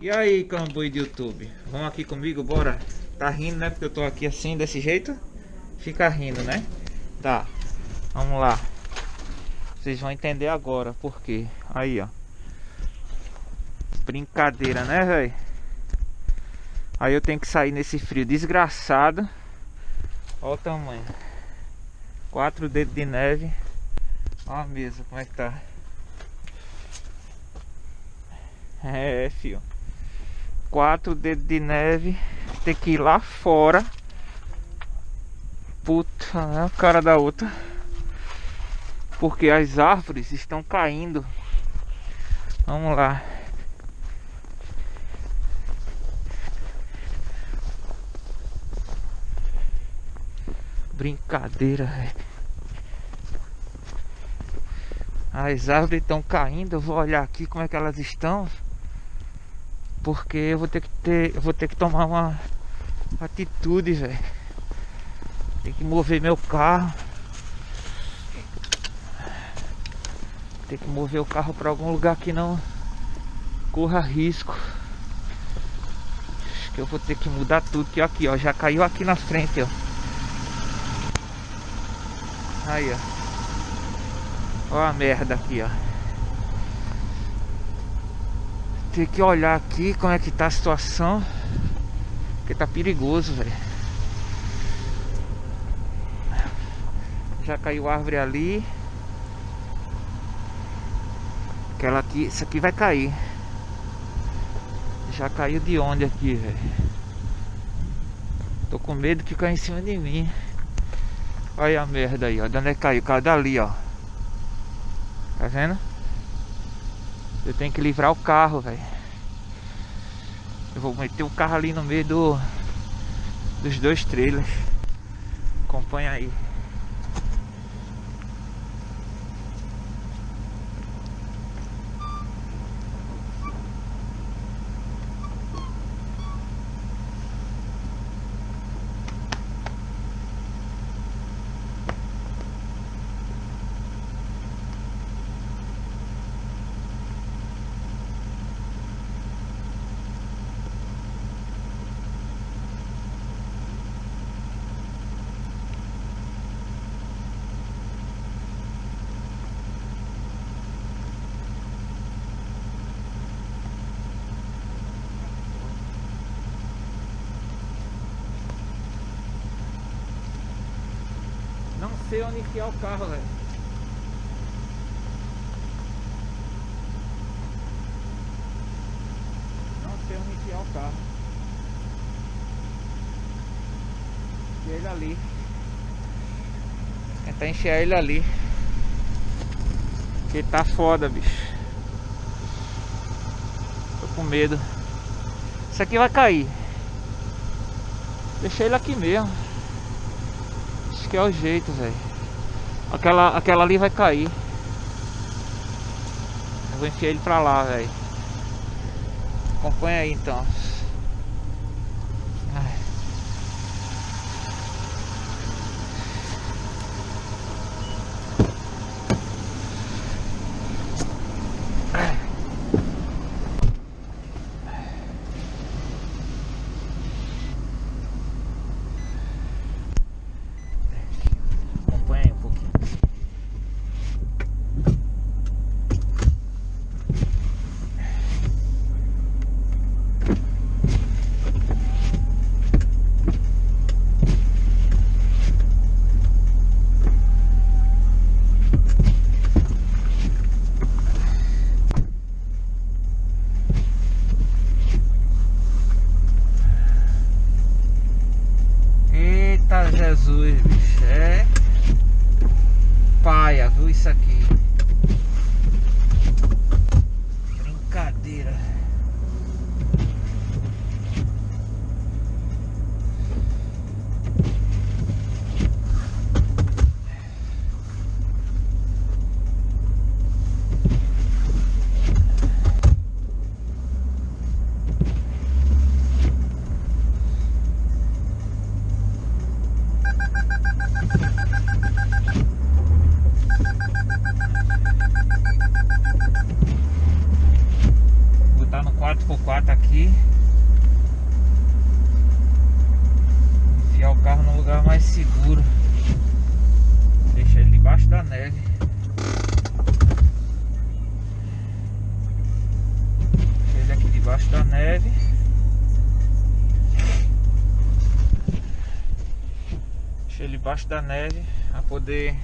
E aí, cambu de YouTube? Vão aqui comigo, bora? Tá rindo, né? Porque eu tô aqui assim, desse jeito. Fica rindo, né? Tá. Vamos lá. Vocês vão entender agora por quê. Aí, ó. Brincadeira, né, velho? Aí eu tenho que sair nesse frio desgraçado. Olha o tamanho. Quatro dedos de neve. Olha a mesa, como é que tá. É, fio. Quatro dedos de neve. Tem que ir lá fora. Puta, né? A cara da outra. Porque as árvores estão caindo. Vamos lá. Brincadeira, velho. As árvores estão caindo, eu vou olhar aqui como é que elas estão. Porque eu vou ter que ter, eu vou ter que tomar uma atitude, velho. Tem que mover meu carro. Tem que mover o carro para algum lugar que não corra risco. Acho que eu vou ter que mudar tudo que aqui, ó, já caiu aqui na frente, ó. Aí, ó. Ó a merda aqui, ó. Tem que olhar aqui como é que tá a situação. Porque tá perigoso, velho. Já caiu árvore ali. Aquela aqui, isso aqui vai cair. Já caiu de onde aqui, velho? Tô com medo que caia em cima de mim. Olha a merda aí, ó. De onde é que caiu? Caiu dali, ó. Tá vendo? Eu tenho que livrar o carro, velho. Eu vou meter o carro ali no meio do dos dois trailers. Acompanha aí. Não sei onde enfiar o carro, velho. Não sei onde enfiar o carro. E ele ali. Tentar enfiar ele ali. Porque tá foda, bicho. Tô com medo. Isso aqui vai cair. Deixei ele aqui mesmo. Acho que é o jeito, velho. Aquela, aquela ali vai cair. Eu vou enfiar ele pra lá, velho. Acompanha aí então. Ai. Ai. Acompanha aí um pouquinho. Eita Jesus, bicho. É paia, viu isso aqui? Aqui. Enfiar o carro num lugar mais seguro. Deixar ele debaixo da neve. Deixar ele aqui debaixo da neve. Deixar ele debaixo da neve para poder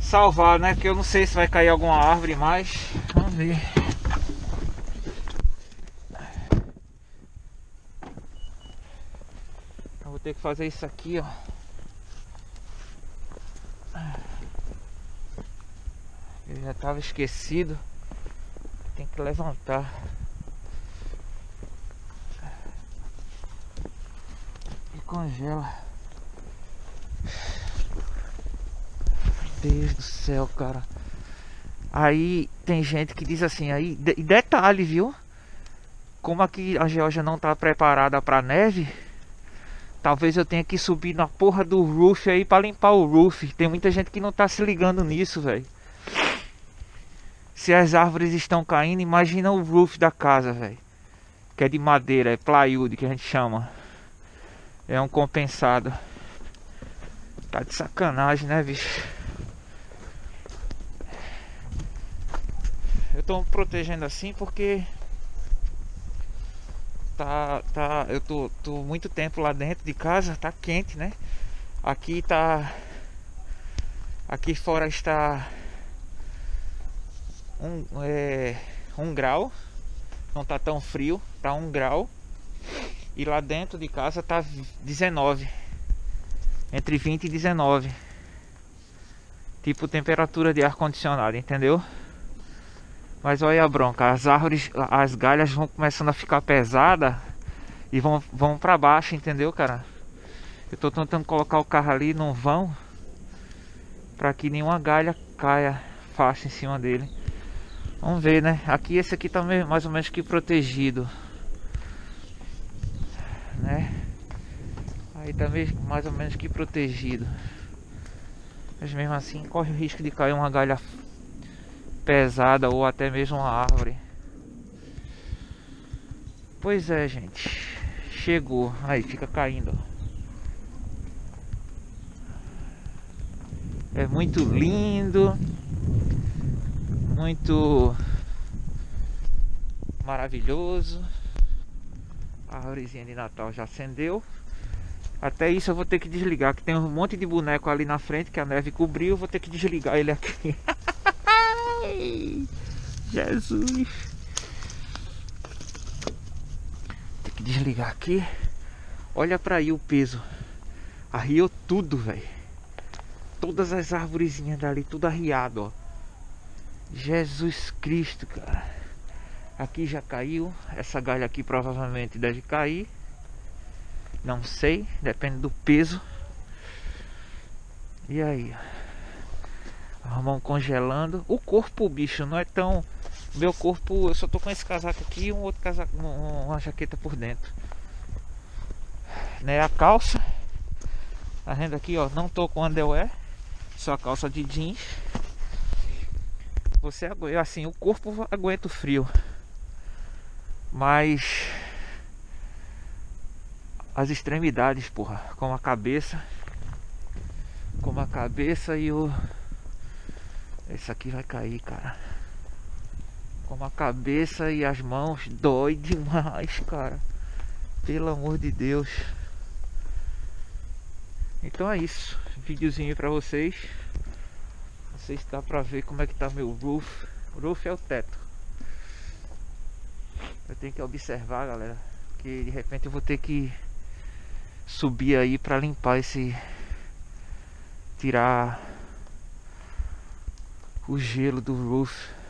salvar, né? Porque eu não sei se vai cair alguma árvore mais. Vamos ver. Eu vou ter que fazer isso aqui, ó. Eu já estava esquecido. Tem que levantar. E congela. Deus do céu, cara. Aí tem gente que diz assim, aí, de, detalhe, viu? Como aqui a Geórgia não tá preparada para neve, talvez eu tenha que subir na porra do roof aí para limpar o roof. Tem muita gente que não tá se ligando nisso, velho. Se as árvores estão caindo, imagina o roof da casa, velho. Que é de madeira, é plywood que a gente chama. É um compensado. Tá de sacanagem, né, bicho? Eu tô protegendo assim porque tá tá eu tô, tô muito tempo lá dentro de casa, tá quente, né? Aqui tá aqui fora está um, é, um grau, não tá tão frio, tá um grau. E lá dentro de casa tá 19. Entre 20 e 19. Tipo temperatura de ar condicionado, entendeu? Mas olha a bronca, as árvores, as galhas vão começando a ficar pesadas e vão, vão para baixo, entendeu, cara? Eu tô tentando colocar o carro ali no vão para que nenhuma galha caia fácil em cima dele. Vamos ver, né? Aqui esse aqui tá mais ou menos que protegido, né? Aí tá mais ou menos que protegido. Mas mesmo assim corre o risco de cair uma galha pesada ou até mesmo uma árvore. Pois é, gente. Chegou. Aí, fica caindo. É muito lindo. Muito maravilhoso. A árvorezinha de Natal já acendeu. Até isso eu vou ter que desligar, que tem um monte de boneco ali na frente que a neve cobriu. Vou ter que desligar ele aqui. Jesus. Tem que desligar aqui. Olha pra aí o peso. Arriou tudo, velho. Todas as árvorezinhas dali, tudo arriado, ó. Jesus Cristo, cara. Aqui já caiu. Essa galha aqui provavelmente deve cair. Não sei, depende do peso. E aí, as mãos congelando. O corpo, bicho, não é tão. Meu corpo, eu só tô com esse casaco aqui e um outro casaco, uma jaqueta por dentro. Né, a calça. Tá vendo aqui, ó? Não tô com underwear. Só calça de jeans. Você assim, o corpo aguenta o frio. Mas as extremidades, porra, como a cabeça, como a cabeça e o esse aqui vai cair, cara. Como a cabeça e as mãos dói demais, cara. Pelo amor de Deus. Então é isso. Videozinho pra vocês. Não sei se dá pra ver como é que tá meu roof. Roof é o teto. Eu tenho que observar, galera. Que de repente eu vou ter que subir aí pra limpar esse. Tirar o gelo do roof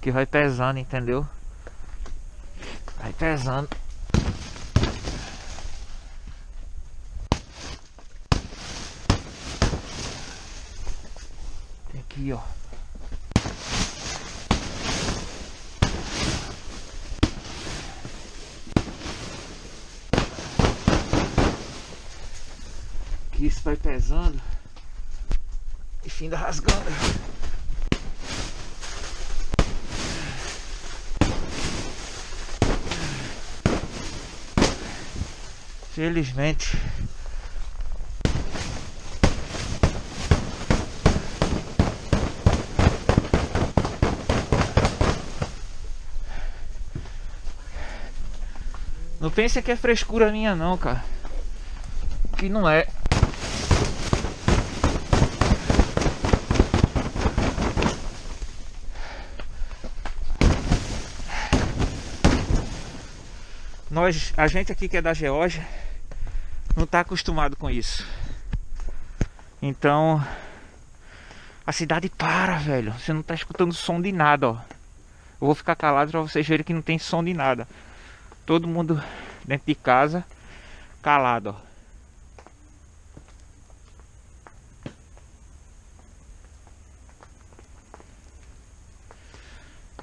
que vai pesando, entendeu? Vai pesando. Tem aqui, ó. Que isso vai pesando. E fim da rasgando. Felizmente. Não pense que é frescura minha não, cara. Que não é. Nós, a gente aqui que é da Geórgia, não está acostumado com isso. Então, a cidade para, velho. Você não está escutando som de nada, ó. Eu vou ficar calado para vocês verem que não tem som de nada. Todo mundo dentro de casa, calado, ó.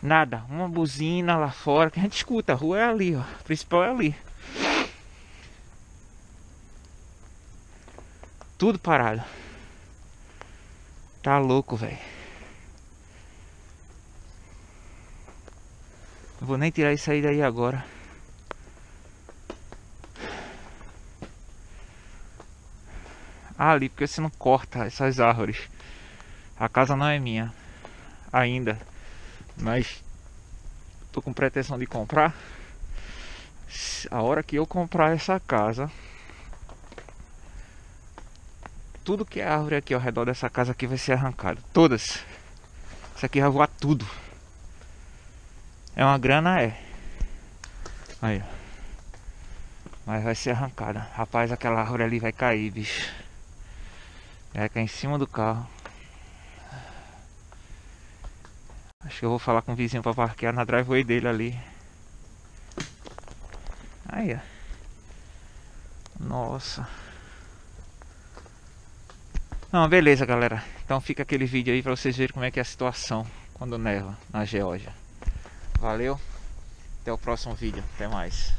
Nada, uma buzina lá fora que a gente escuta. A rua é ali, ó. A principal é ali. Tudo parado. Tá louco, velho. Vou nem tirar isso aí daí agora. Ali, porque você não corta essas árvores. A casa não é minha. Ainda. Mas tô com pretensão de comprar. A hora que eu comprar essa casa, tudo que é árvore aqui ao redor dessa casa aqui vai ser arrancado. Todas. Isso aqui vai voar tudo. É uma grana, é. Aí, ó. Mas vai ser arrancada. Rapaz, aquela árvore ali vai cair, bicho. Vai cair em cima do carro. Acho que eu vou falar com o vizinho para parquear na driveway dele ali. Aí, ó. Nossa. Não, beleza, galera. Então fica aquele vídeo aí para vocês verem como é que é a situação quando neva na Geórgia. Valeu. Até o próximo vídeo. Até mais.